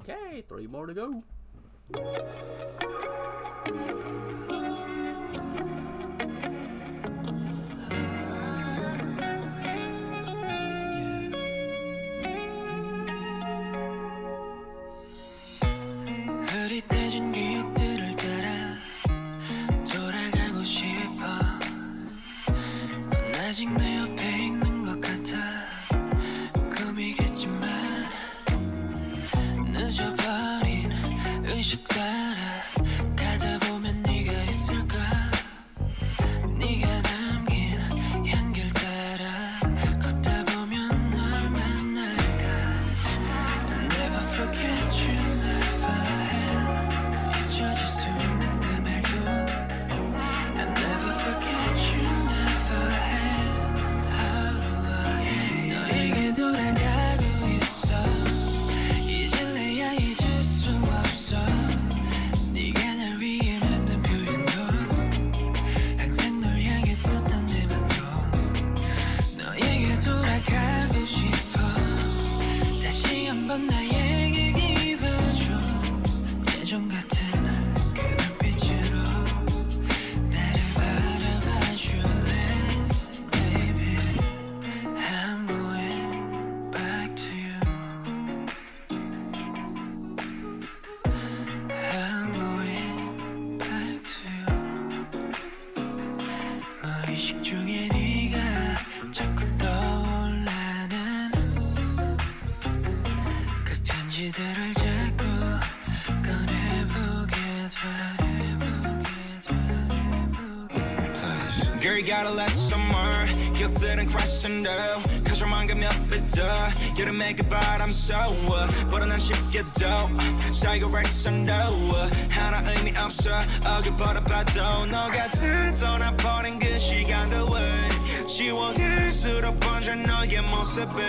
Okay, three more to go. 흐릿해진 의식 따라 가다 보면 네가 있을까 네가 남긴 향길 따라 걷다 보면 널 만날까 Never forget you, never had 잊혀질 수 있는 그 말도 I never forget you, never had 너에게 돌아가 그 편지들을 자꾸 꺼내보게 돼 Girl, you gotta let summer 곁들은 crashing down 가져만가 몇 배더 여름에 그 바람 쏘아 불어난 쉽게도 사이가 렉선 하나 의미 없어 어길 벌어봐도 너가 다 떠나버린 그 시간들 왜 지워질수록 번져 너의 모습이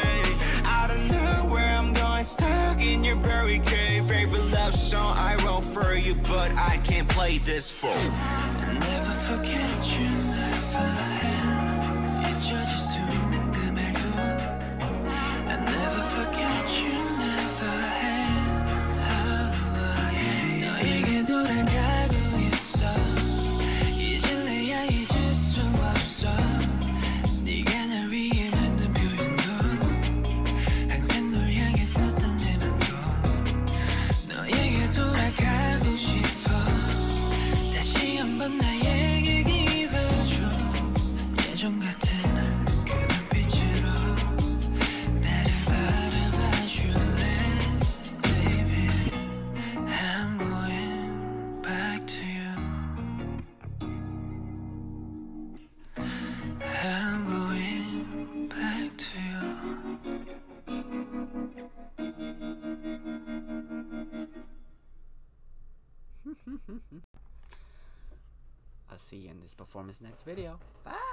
I don't know where I'm going stuck in your barricade Favorite love song I wrote for you but I can't play this for Never forget you, never had 잊혀질 수 있는 그 말도 I never forget you, never had 너에게 돌아가 I'll see you in this performance next video. Bye!